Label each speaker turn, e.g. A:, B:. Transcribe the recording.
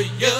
A: yeah.